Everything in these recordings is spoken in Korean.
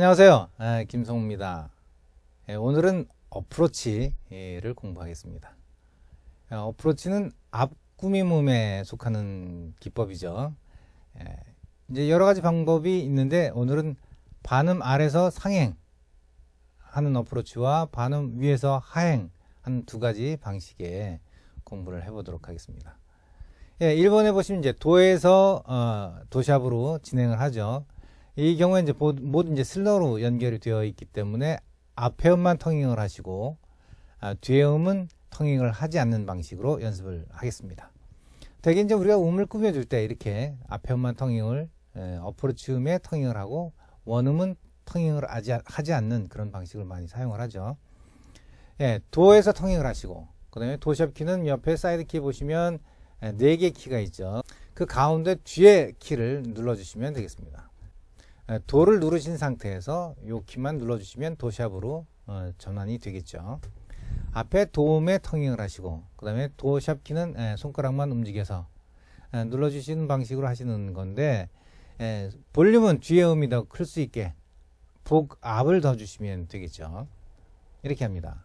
예, 안녕하세요. 아, 김성우입니다. 예, 오늘은 어프로치를 공부하겠습니다. 아, 어프로치는 앞구미 몸에 속하는 기법이죠. 예, 이제 여러 가지 방법이 있는데 오늘은 반음 아래서 상행 하는 어프로치와 반음 위에서 하행 하는 두 가지 방식의 공부를 해보도록 하겠습니다. 예, 1번에 보시면 이제 도에서 어, 도샵으로 진행을 하죠. 이 경우에 이제 모두 이제 슬러로 연결이 되어 있기 때문에 앞에 음만 tonguing을 하시고 아, 뒤에 음은 tonguing을 하지 않는 방식으로 연습을 하겠습니다. 대개 이제 우리가 음을 꾸며줄 때 이렇게 앞에 음만 에, 어프로치 음에 tonguing을 하고 원음은 tonguing을 하지 않는 그런 방식을 많이 사용을 하죠. 예, 도에서 tonguing을 하시고 그 다음에 도샵 키는 옆에 사이드 키 보시면 4개 키가 있죠. 그 가운데 뒤에 키를 눌러주시면 되겠습니다. 도를 누르신 상태에서 이 키만 눌러주시면 도샵으로 어, 전환이 되겠죠. 앞에 도움에 터닝을 하시고 그 다음에 도샵 키는 손가락만 움직여서 눌러주시는 방식으로 하시는 건데 볼륨은 뒤에 음이 더 클 수 있게 복압을 더 주시면 되겠죠. 이렇게 합니다.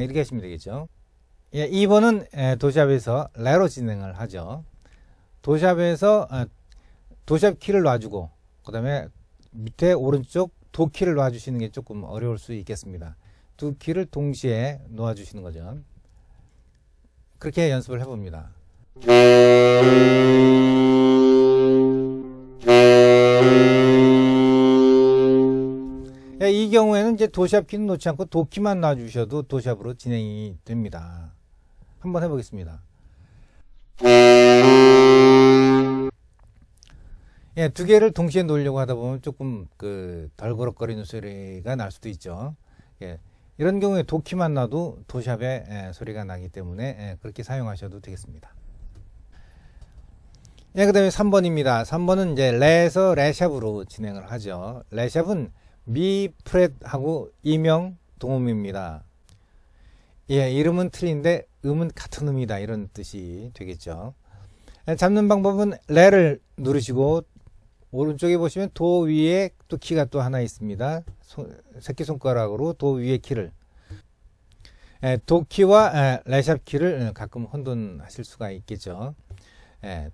이렇게 하시면 되겠죠. 예, 2번은 도샵에서 레로 진행을 하죠. 도샵에서 어, 도샵 키를 놔주고 그 다음에 밑에 오른쪽 도 키를 놔주시는 게 조금 어려울 수 있겠습니다. 두 키를 동시에 놓아주시는 거죠. 그렇게 연습을 해봅니다. 예, 이 경우에는 이제 도샵 키는 놓지 않고 도키만 놔주셔도 도샵으로 진행이 됩니다. 한번 해보겠습니다. 예, 두 개를 동시에 놓으려고 하다 보면 조금 그 덜거럭거리는 소리가 날 수도 있죠. 예, 이런 경우에 도키만 놔도 도샵의 예, 소리가 나기 때문에 예, 그렇게 사용하셔도 되겠습니다. 예, 그 다음에 3번입니다. 3번은 이제 레에서 레샵으로 진행을 하죠. 레샵은 미 프렛하고 이명 동음입니다. 예, 이름은 틀린데 음은 같은 음이다 이런 뜻이 되겠죠. 예, 잡는 방법은 레를 누르시고 오른쪽에 보시면 도 위에 또 키가 또 하나 있습니다. 새끼손가락으로 도 위에 키를 예, 도 키와 예, 레샵 키를 가끔 혼돈하실 수가 있겠죠.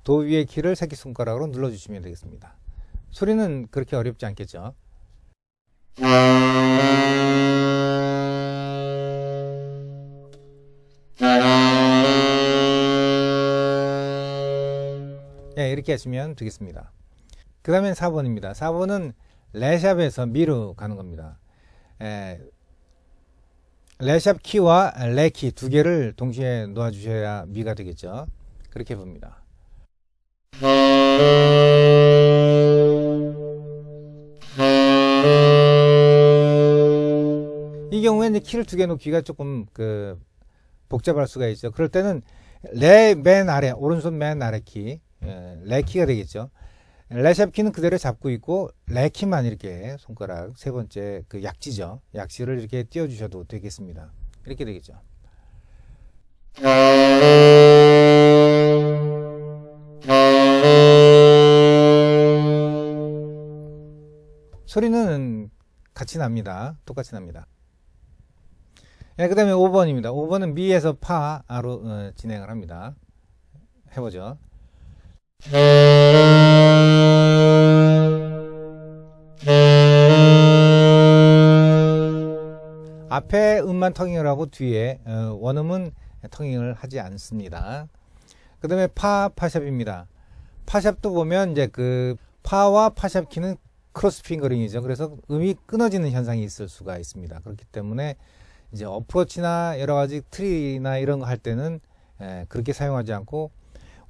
도 위에 키를 새끼손가락으로 눌러주시면 되겠습니다. 소리는 그렇게 어렵지 않겠죠. 예, 이렇게 하시면 되겠습니다. 그 다음엔 4번입니다. 4번은 레샵에서 미로 가는 겁니다. 에, 레샵 키와 레키 두 개를 동시에 놓아주셔야 미가 되겠죠. 그렇게 봅니다. 경우에는 키를 두 개 놓기가 조금 그 복잡할 수가 있죠. 그럴 때는 레 맨 아래 오른손 맨 아래 키 예, 레 키가 되겠죠. 레샵 키는 그대로 잡고 있고 레 키만 이렇게 손가락 세 번째 그 약지죠. 약지를 이렇게 띄워 주셔도 되겠습니다. 이렇게 되겠죠. 소리는 같이 납니다. 똑같이 납니다. 네, 그 다음에 5번입니다. 5번은 미에서 파로 어, 진행을 합니다. 해보죠. 앞에 음만 tonguing을 하고 뒤에 어, 원음은 tonguing을 하지 않습니다. 그 다음에 파, 파샵입니다. 파샵도 보면 이제 그 파와 파샵 키는 cross fingering이죠. 그래서 음이 끊어지는 현상이 있을 수가 있습니다. 그렇기 때문에 이제 어프로치나 여러 가지 트릴이나 이런 거 할 때는 에, 그렇게 사용하지 않고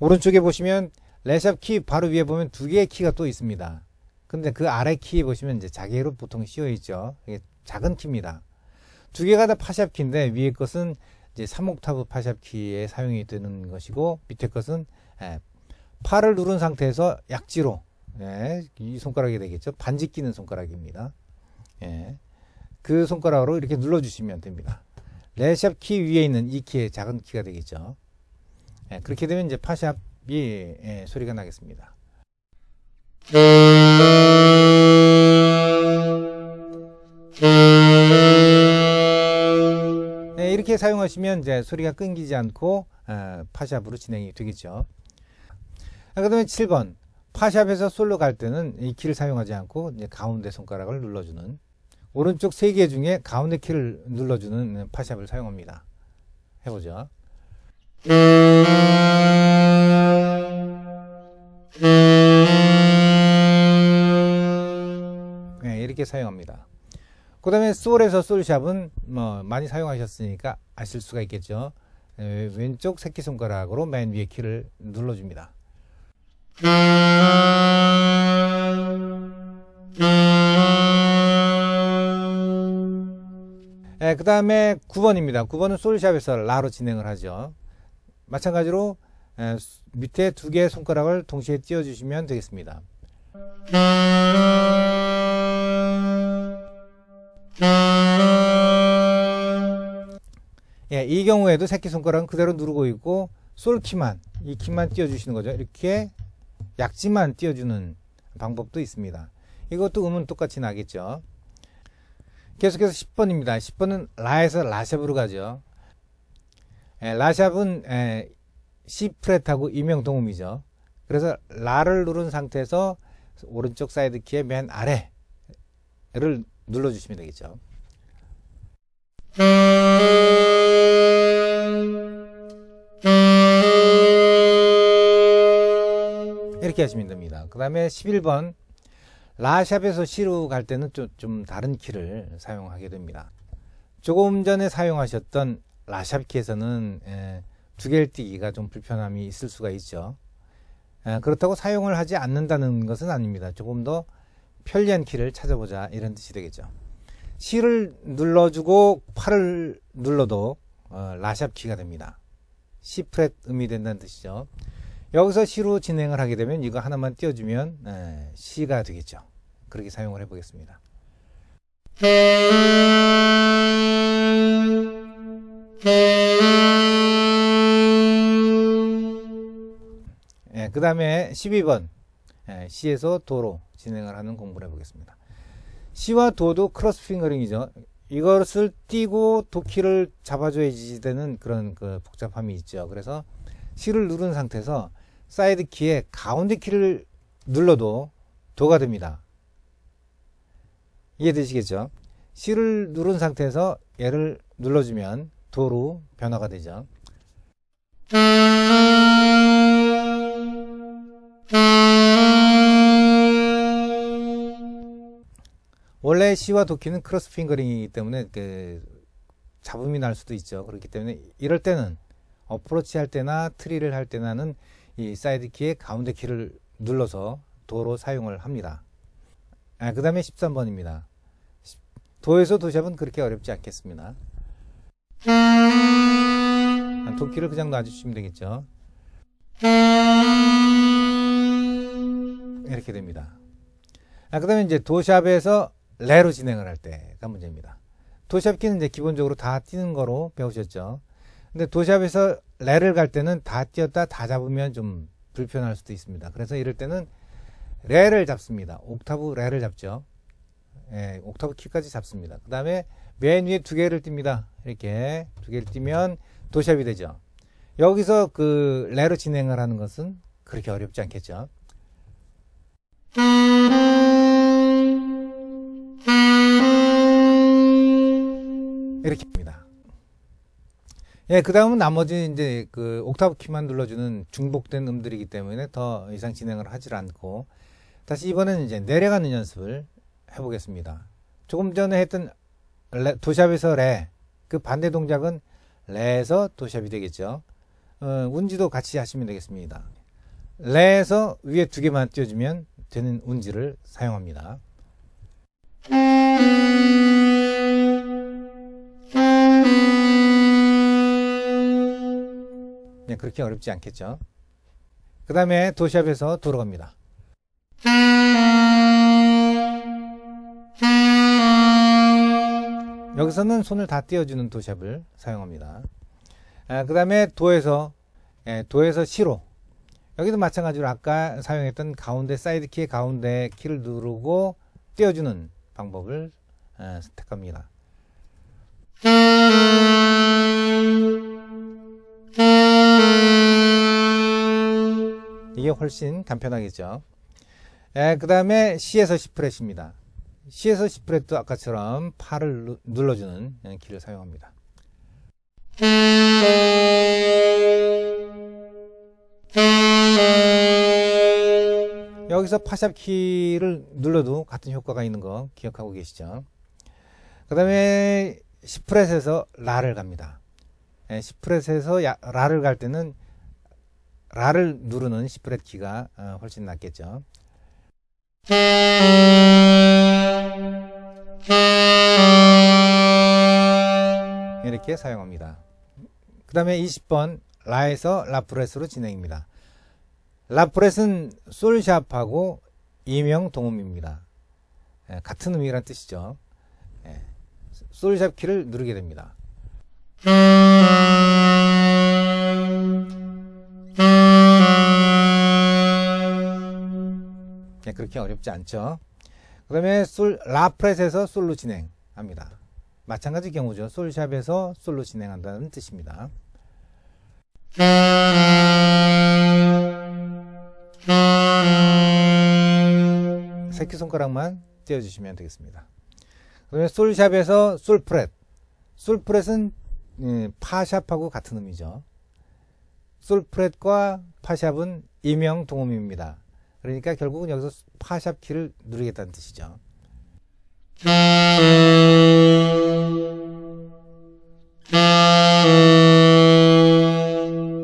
오른쪽에 보시면 레샵 키 바로 위에 보면 두 개의 키가 또 있습니다. 근데 그 아래 키 보시면 이제 자개로 보통 씌워 있죠. 이게 작은 키입니다. 두 개가 다 파 sharp 키인데 위에 것은 이제 3옥타브 파 sharp 키에 사용이 되는 것이고 밑에 것은 에, 파를 누른 상태에서 약지로 예, 이 손가락이 되겠죠. 반지 끼는 손가락입니다. 예. 그 손가락으로 이렇게 눌러주시면 됩니다. 레 sharp 키 위에 있는 이 키의 작은 키가 되겠죠. 예, 그렇게 되면 이제 파 sharp이 예, 소리가 나겠습니다. 네, 이렇게 사용하시면 이제 소리가 끊기지 않고 어, 파샵으로 진행이 되겠죠. 아, 그 다음에 7번 파샵에서 솔로 갈 때는 이 키를 사용하지 않고 가운데 손가락을 눌러주는 오른쪽 세 개 중에 가운데 키를 눌러주는 파샵을 사용합니다. 해보죠. 네, 이렇게 사용합니다. 그 다음에 솔에서 솔샵은 뭐 많이 사용하셨으니까 아실 수가 있겠죠. 네, 왼쪽 새끼손가락으로 맨 위에 키를 눌러줍니다. 네, 그 다음에 9번입니다. 9번은 솔샵에서 라로 진행을 하죠. 마찬가지로 에, 밑에 두 개의 손가락을 동시에 띄워주시면 되겠습니다. 예, 이 경우에도 새끼손가락은 그대로 누르고 있고 솔키만 이 키만 띄워주시는 거죠. 이렇게 약지만 띄워주는 방법도 있습니다. 이것도 음은 똑같이 나겠죠. 계속해서 10번입니다. 10번은 라에서 라 sharp으로 가죠. 에, 라 sharp은 에, 시 플랫하고 이명 동음이죠. 그래서 라를 누른 상태에서 오른쪽 사이드 키의 맨 아래를 눌러주시면 되겠죠. 이렇게 하시면 됩니다. 그 다음에 11번 라샵에서 C로 갈 때는 좀, 좀 다른 키를 사용하게 됩니다. 조금 전에 사용하셨던 라샵 키에서는 에, 두 개를 띄기가 좀 불편함이 있을 수가 있죠. 에, 그렇다고 사용을 하지 않는다는 것은 아닙니다. 조금 더 편리한 키를 찾아보자 이런 뜻이 되겠죠. C를 눌러주고 8을 눌러도 어, 라샵 키가 됩니다. C 프렛 음이 된다는 뜻이죠. 여기서 C로 진행을 하게 되면 이거 하나만 띄워주면 에, C가 되겠죠. 그렇게 사용을 해보겠습니다. 예, 그 다음에 12번 예, C에서 도로 진행을 하는 공부를 해보겠습니다. C와 도도 크로스 핑거링이죠. 이것을 띄고 도 키를 잡아줘야지 되는 그런 그 복잡함이 있죠. 그래서 시를 누른 상태에서 사이드 키에 가운데 키를 눌러도 도가 됩니다. 이해되시겠죠? 시를 누른 상태에서 얘를 눌러주면 도로 변화가 되죠. 원래 시와 도 키는 cross fingering이기 때문에 그 잡음이 날 수도 있죠. 그렇기 때문에 이럴 때는 어프로치 할 때나 트릴을 할 때나는 이 사이드 키의 가운데 키를 눌러서 도로 사용을 합니다. 아, 그 다음에 13번입니다. 도에서 도 sharp은 그렇게 어렵지 않겠습니다. 도 키를 그냥 놔주시면 되겠죠. 이렇게 됩니다. 아, 그 다음에 이제 도샵에서 레로 진행을 할 때가 문제입니다. 도샵 키는 이제 기본적으로 다 띄는 거로 배우셨죠. 근데 도샵에서 레를 갈 때는 다 띄었다 다 잡으면 좀 불편할 수도 있습니다. 그래서 이럴 때는 레를 잡습니다. 옥타브 레를 잡죠. 예, 옥타브 키까지 잡습니다. 그 다음에 맨 위에 두 개를 띱니다. 이렇게 두 개를 띄면 도샵이 되죠. 여기서 그 레로 진행을 하는 것은 그렇게 어렵지 않겠죠. 이렇게 합니다. 예, 그 다음은 나머지 이제 그 옥타브 키만 눌러주는 중복된 음들이기 때문에 더 이상 진행을 하질 않고 다시 이번에는 이제 내려가는 연습을 해보겠습니다. 조금 전에 했던 레, 도샵에서 레, 그 반대 동작은 레에서 도샵이 되겠죠. 어, 운지도 같이 하시면 되겠습니다. 레에서 위에 두 개만 띄워주면 되는 운지를 사용합니다. 그렇게 어렵지 않겠죠. 그 다음에 도샵에서 돌아갑니다. 여기서는 손을 다 띄워주는 도 sharp을 사용합니다. 아, 그 다음에 도에서 예, 도에서 시로 여기도 마찬가지로 아까 사용했던 가운데 사이드 키의 가운데 키를 누르고 띄워주는 방법을 아, 선택합니다. 이게 훨씬 간편하겠죠. 예, 그 다음에 시에서 시 플랫입니다. C에서 C 프렛도 아까처럼 팔을 눌러주는 키를 사용합니다. 여기서 파샵 키를 눌러도 같은 효과가 있는 거 기억하고 계시죠? 그 다음에 시프렛에서 라를 갑니다. 예, 시프렛에서 라를 갈 때는 라를 누르는 시프렛 키가 어, 훨씬 낫겠죠. 이렇게 사용합니다. 그 다음에 20번 라에서 라프렛으로 진행입니다. 라프렛은 솔샵하고 이명 동음입니다. 예, 같은 의미란 뜻이죠. 예, 솔샵 키를 누르게 됩니다. 그렇게 어렵지 않죠. 그 다음에 솔, 라프렛에서 솔로 진행합니다. 마찬가지 경우죠. 솔샵에서 솔로 진행한다는 뜻입니다. 새끼손가락만 띄워주시면 되겠습니다. 그 다음에 솔샵에서 솔프렛. 솔프렛은 예, 파샵하고 같은 의미죠. 솔프렛과 파샵은 이명 동음입니다. 그러니까 결국은 여기서 파샵 키를 누르겠다는 뜻이죠.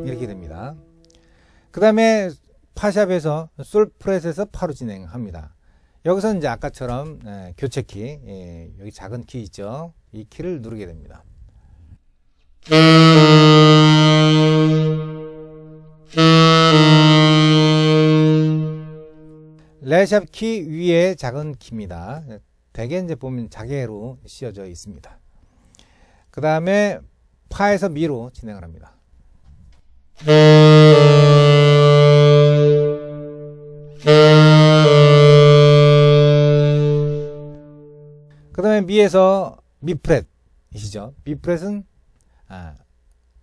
이렇게 됩니다. 그 다음에 파샵에서 솔프렛에서 파로 진행합니다. 여기서 이제 아까처럼 예, 교체 키, 예, 여기 작은 키 있죠. 이 키를 누르게 됩니다. 레샵 키 위에 작은 키입니다. 대개 이제 보면 자개로 씌어져 있습니다. 그 다음에 파에서 미로 진행을 합니다. 그 다음에 미에서 미프렛이시죠. 미프렛은 아,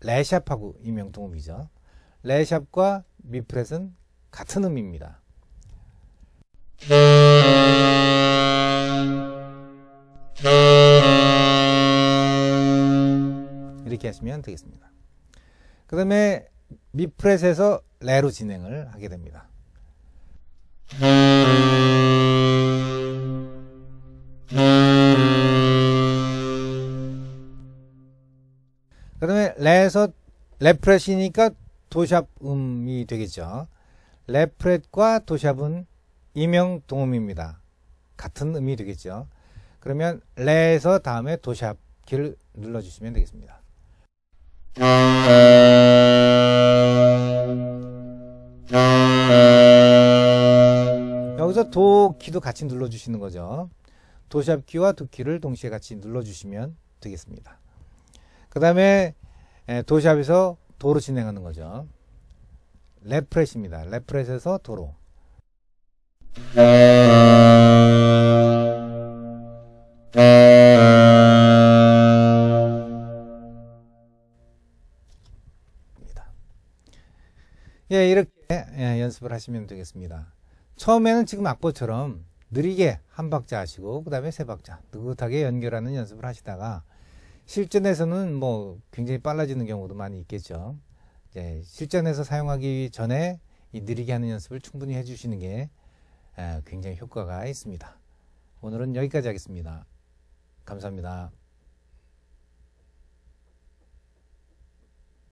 레샵하고 이명동음이죠. 레샵과 미프렛은 같은 음입니다. 이렇게 하시면 되겠습니다. 그 다음에 미프렛에서 레로 진행을 하게 됩니다. 그 다음에 레에서 레프렛이니까 도샵 음이 되겠죠. 레프렛과 도샵은 이명 동음입니다. 같은 의미 되겠죠. 그러면 레에서 다음에 도샵 키를 눌러주시면 되겠습니다. 여기서 도 키도 같이 눌러주시는 거죠. 도샵 키와 도 키를 동시에 같이 눌러주시면 되겠습니다. 그 다음에 도샵에서 도로 진행하는 거죠. 레프렛입니다. 레프렛에서 도로. 예, 이렇게 예, 연습을 하시면 되겠습니다. 처음에는 지금 악보처럼 느리게 한 박자 하시고 그 다음에 세 박자 느긋하게 연결하는 연습을 하시다가 실전에서는 뭐 굉장히 빨라지는 경우도 많이 있겠죠. 이제 실전에서 사용하기 전에 이 느리게 하는 연습을 충분히 해주시는 게 굉장히 효과가 있습니다. 오늘은 여기까지 하겠습니다. 감사합니다.